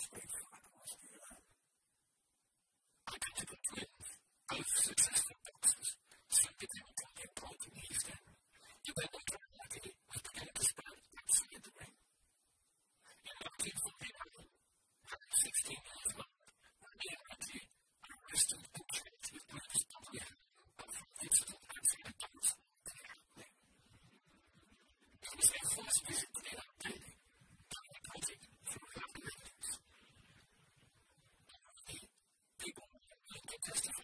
space. Because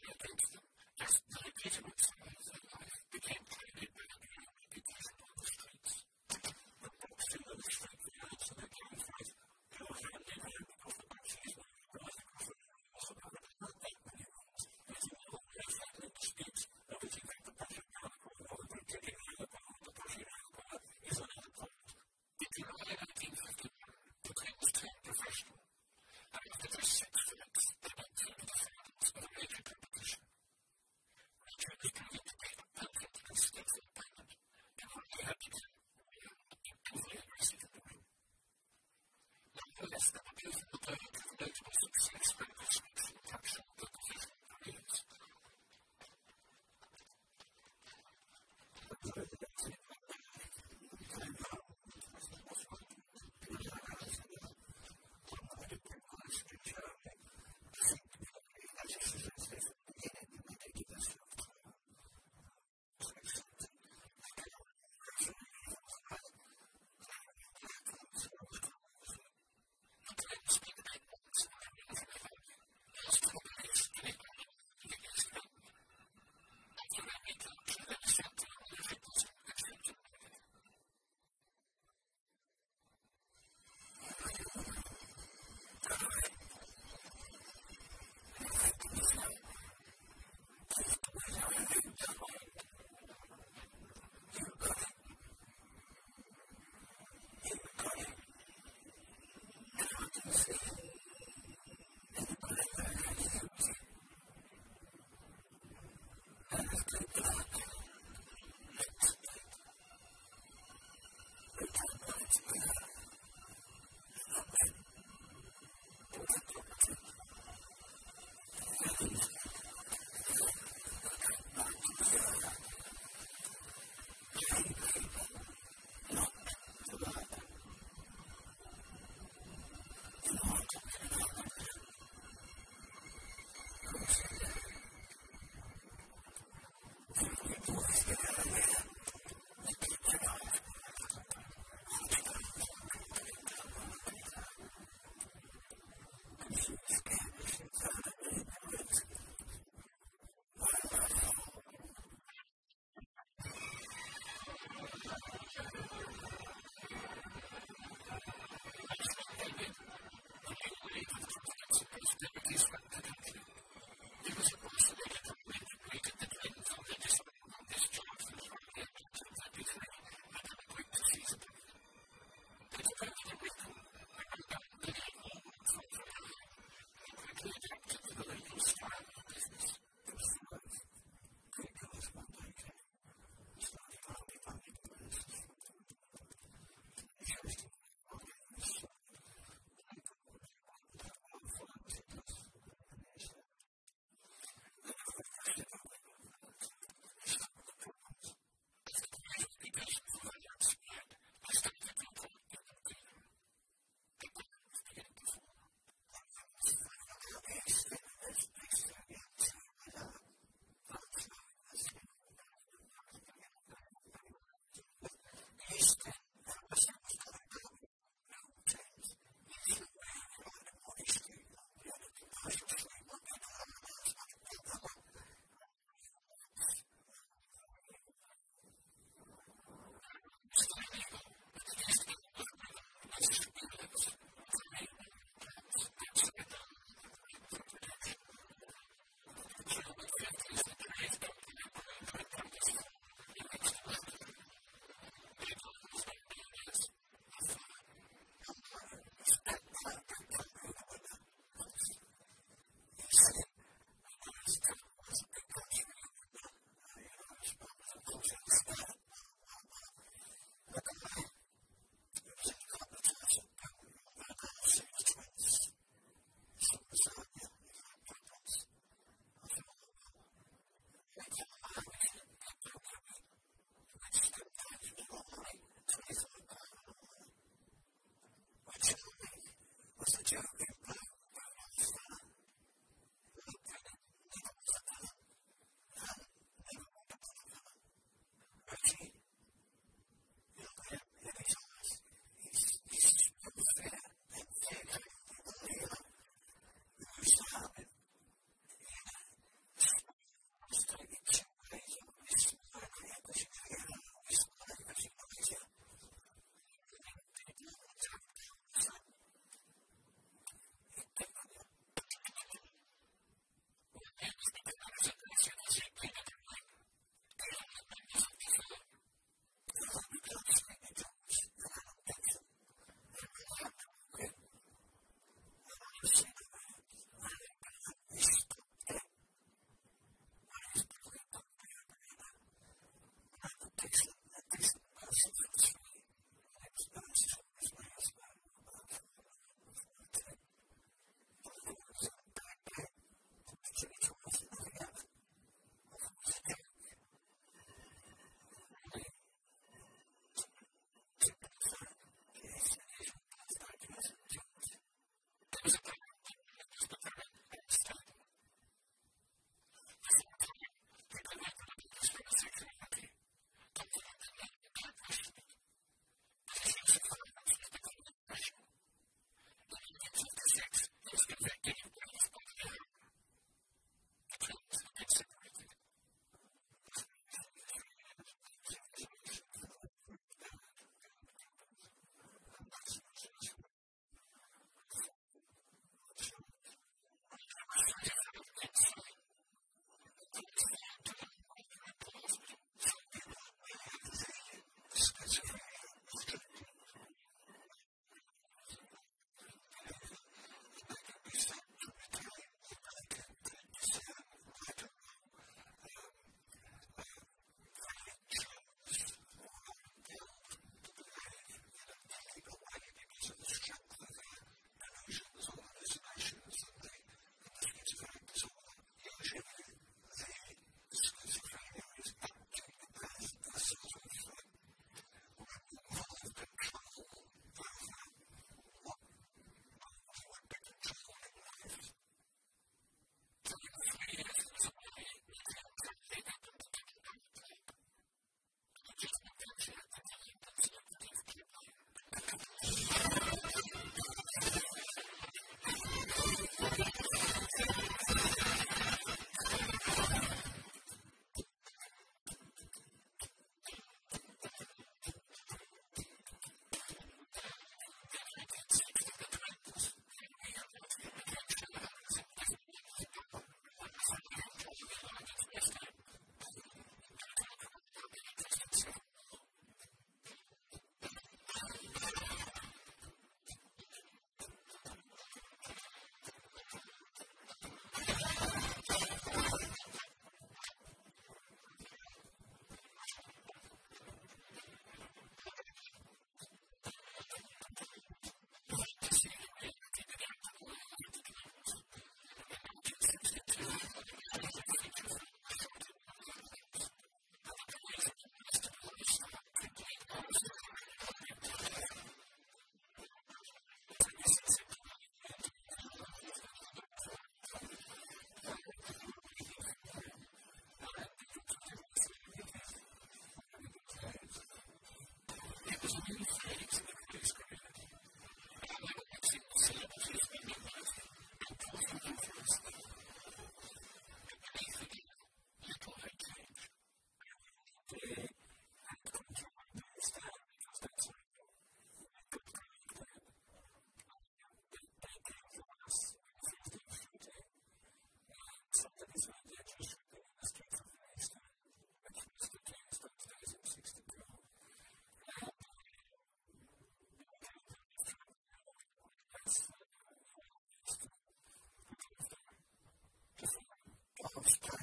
of time.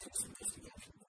From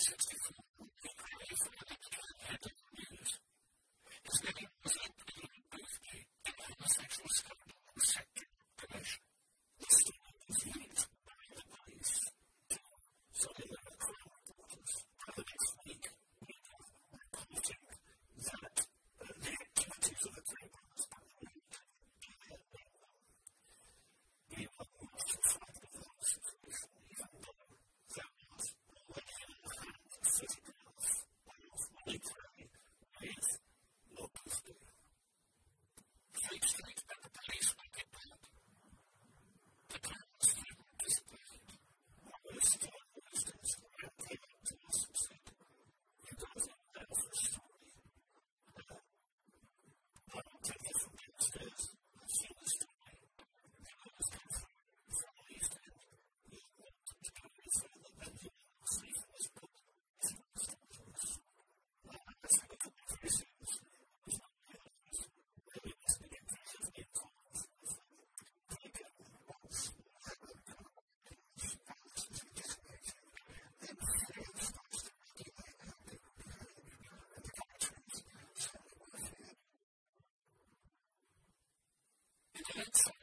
1964. and it looks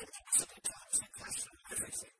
And those are the times we question everything.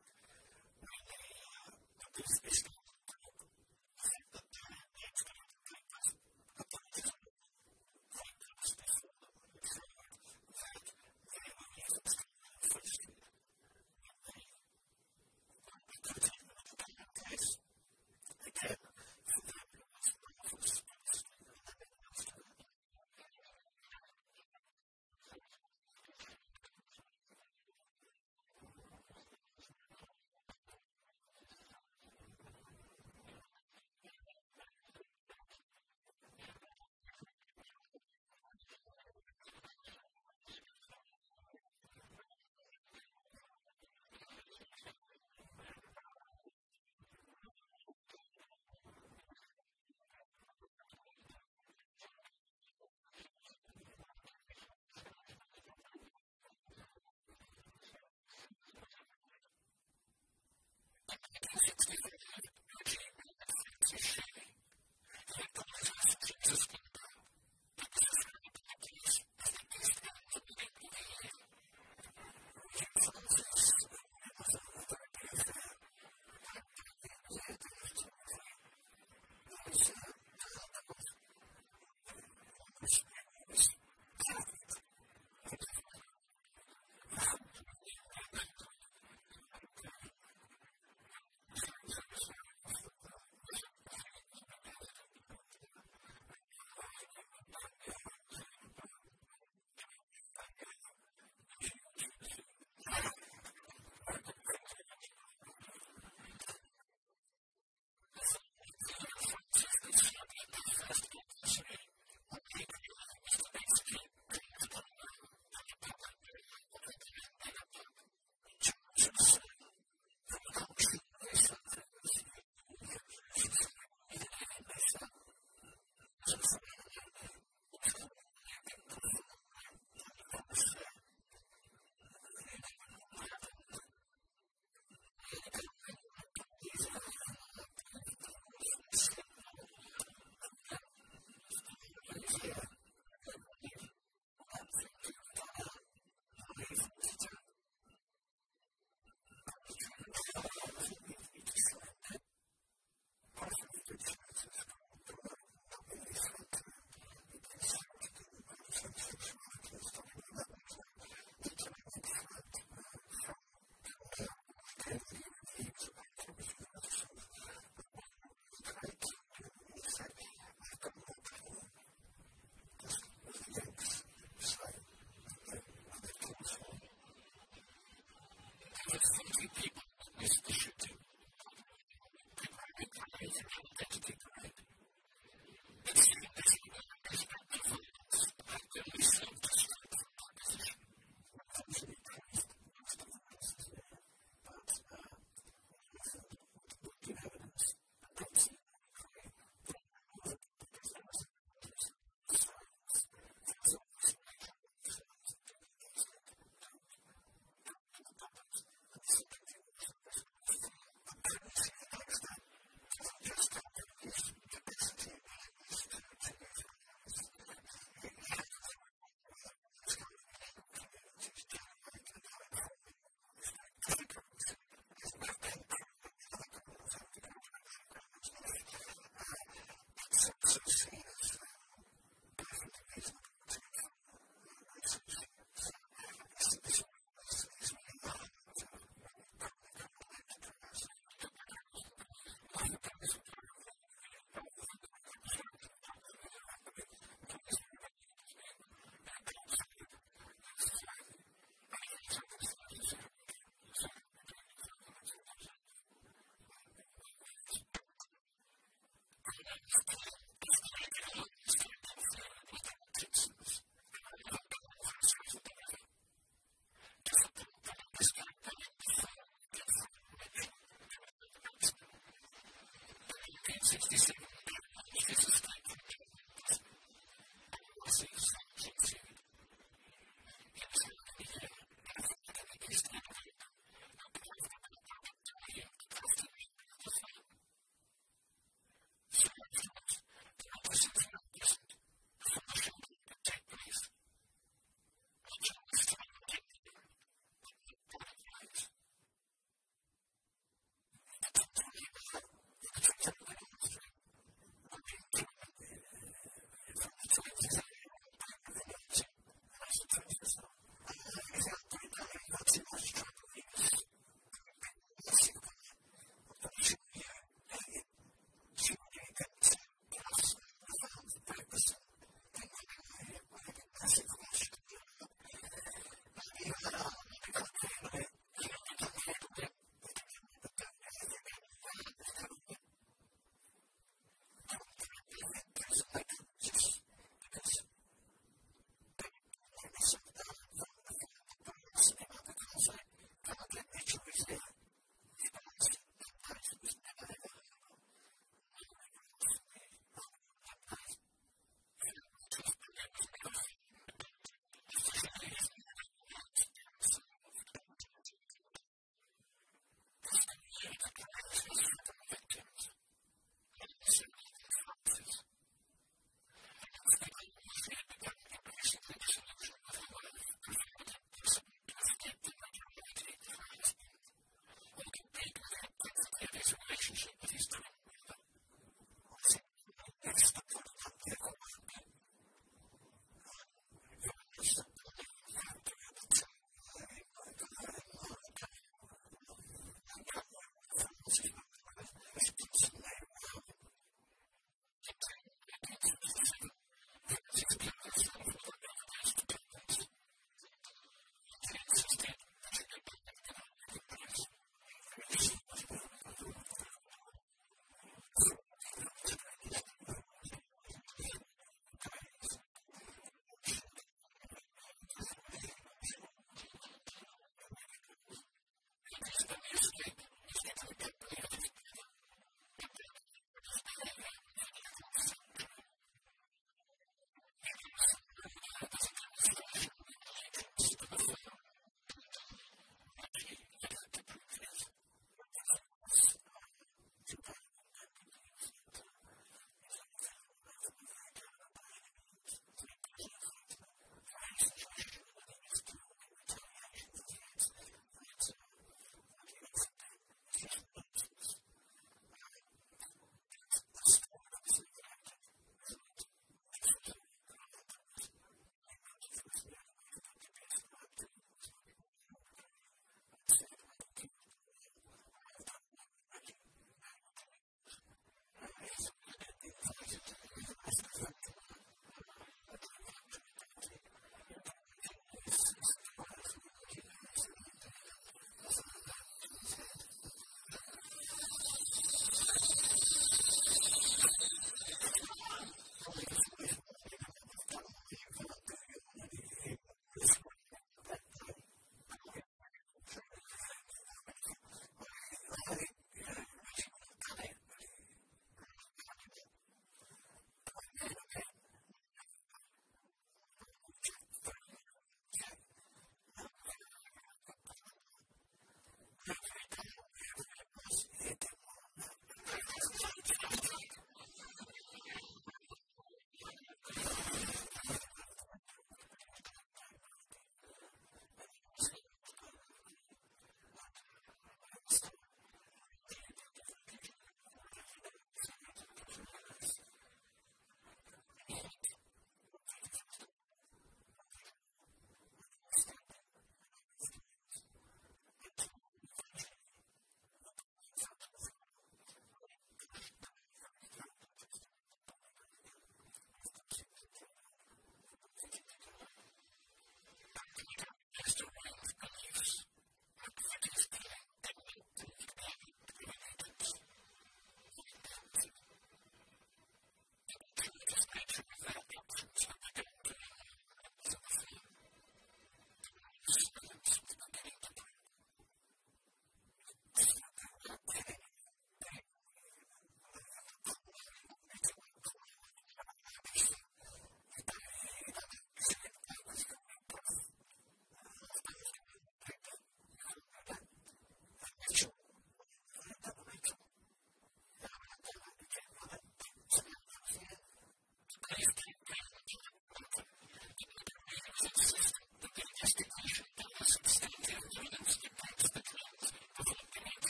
1967.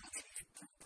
I'm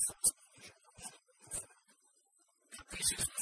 Thank you.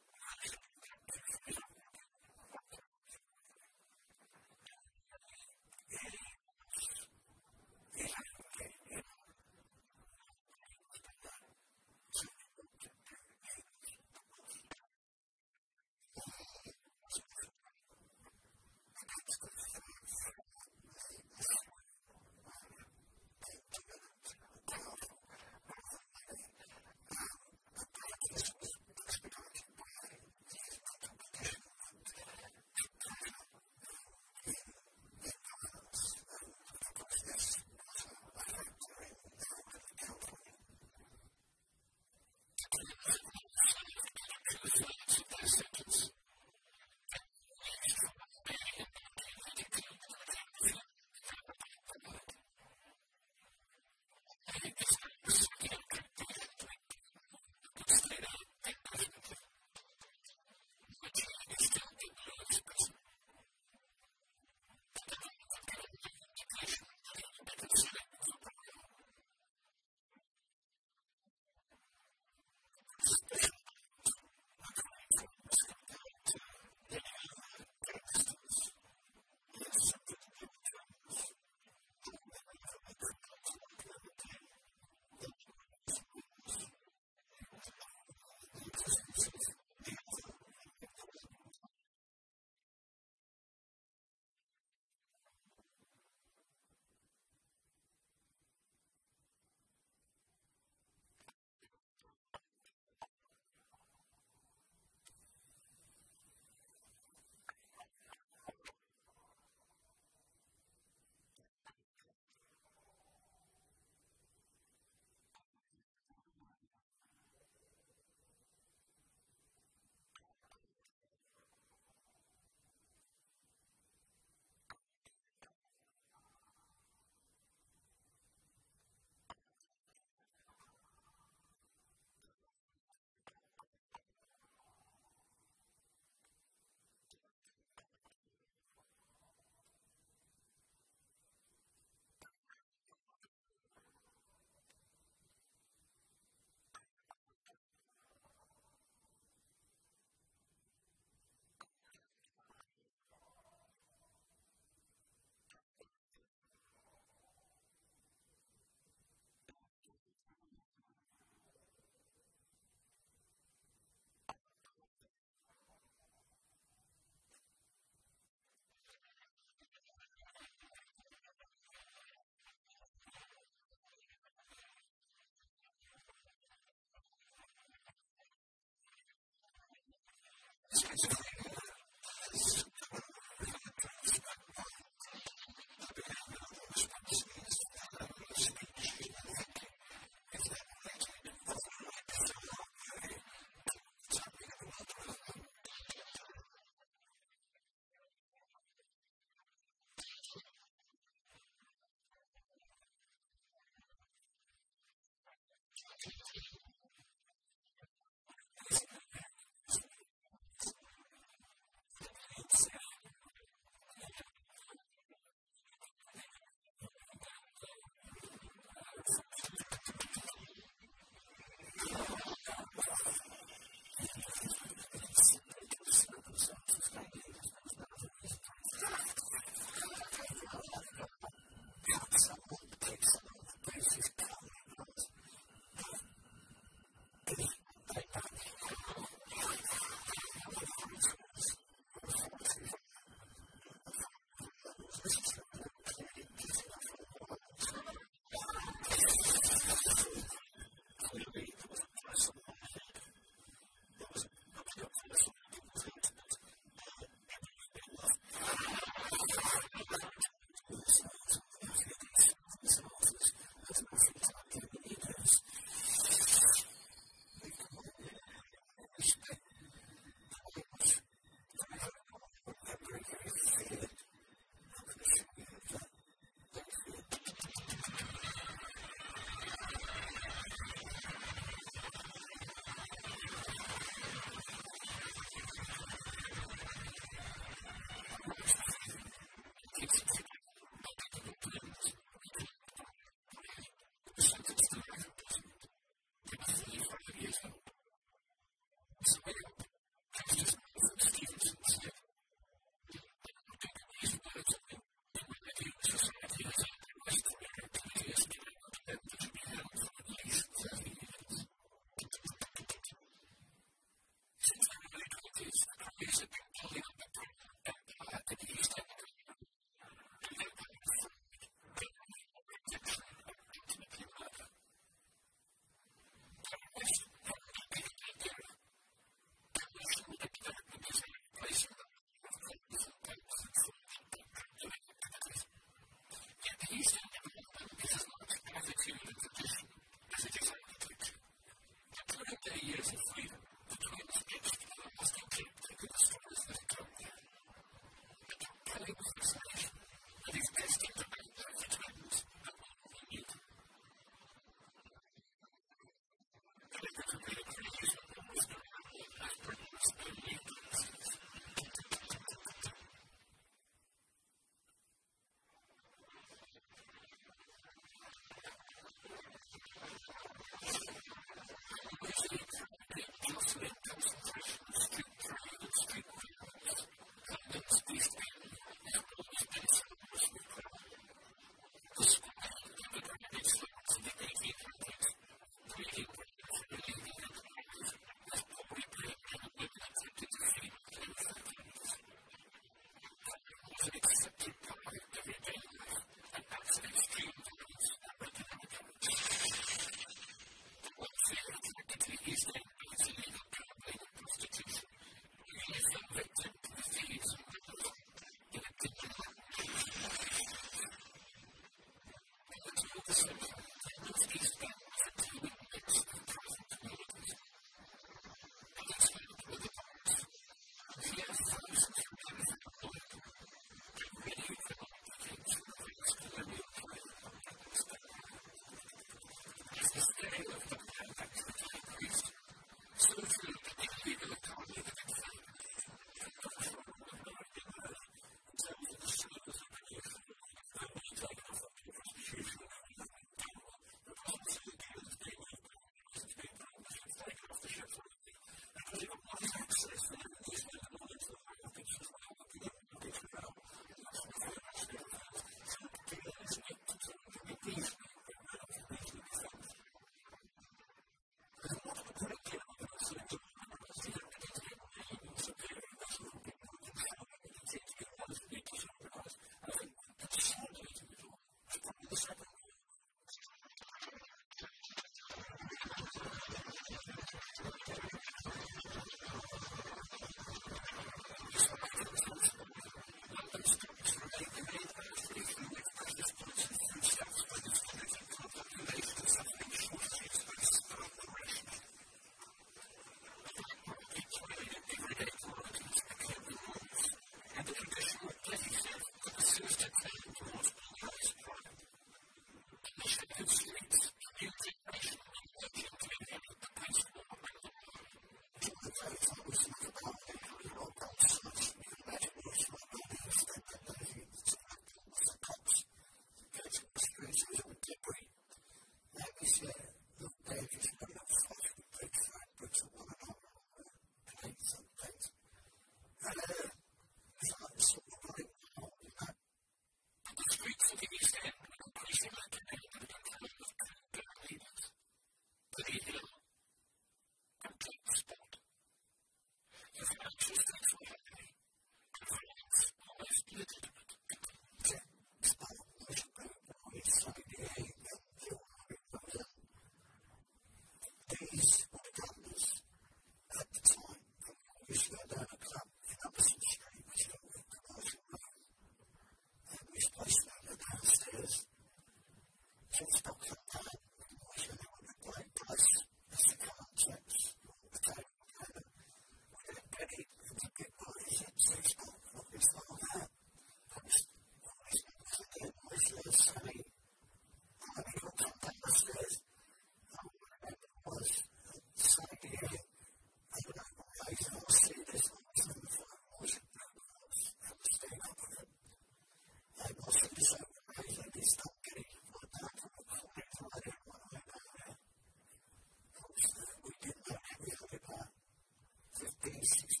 these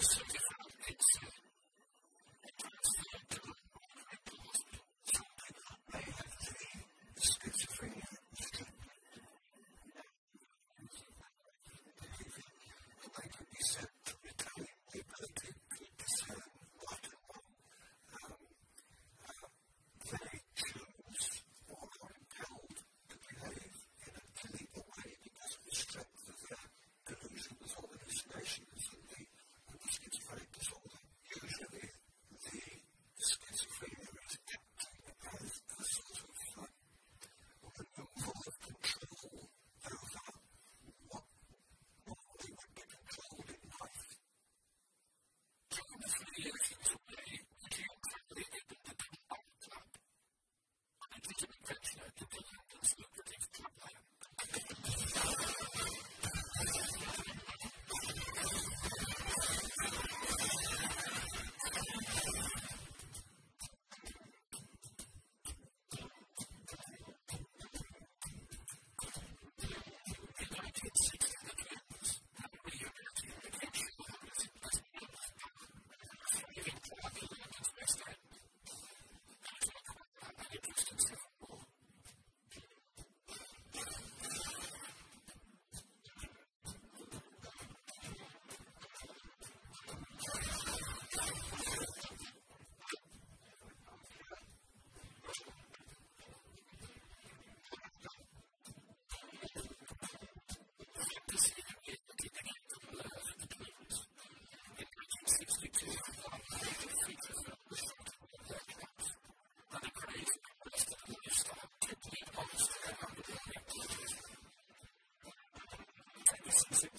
so different. It's specific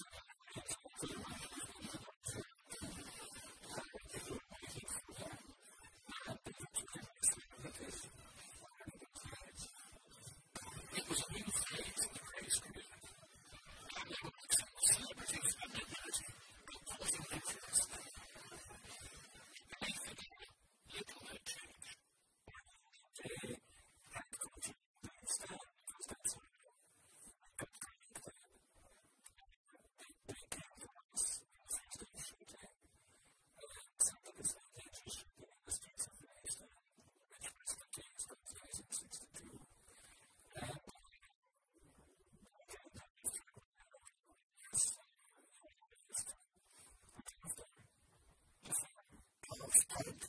God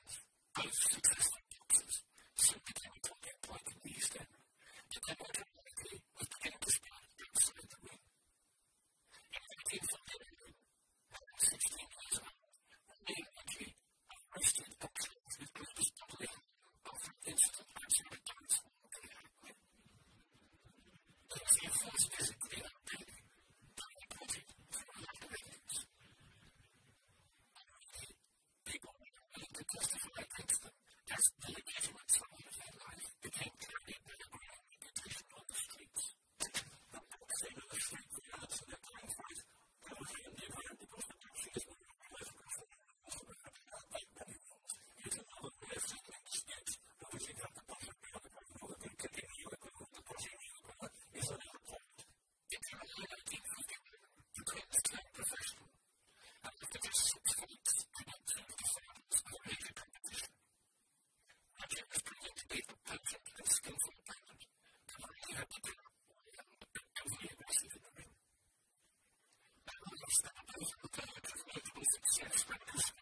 people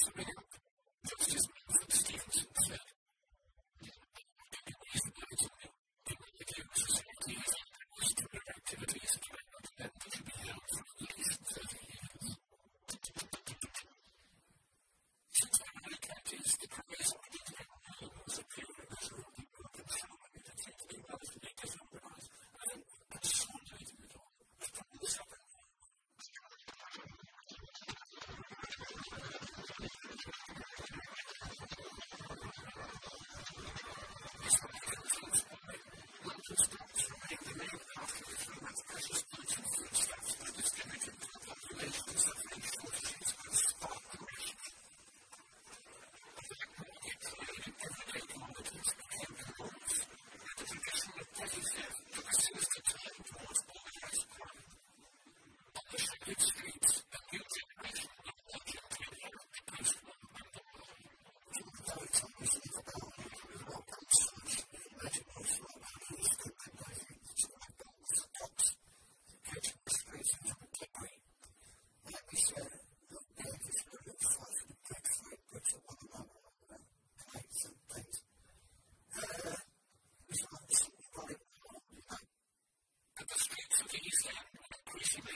それ realizar una cruísima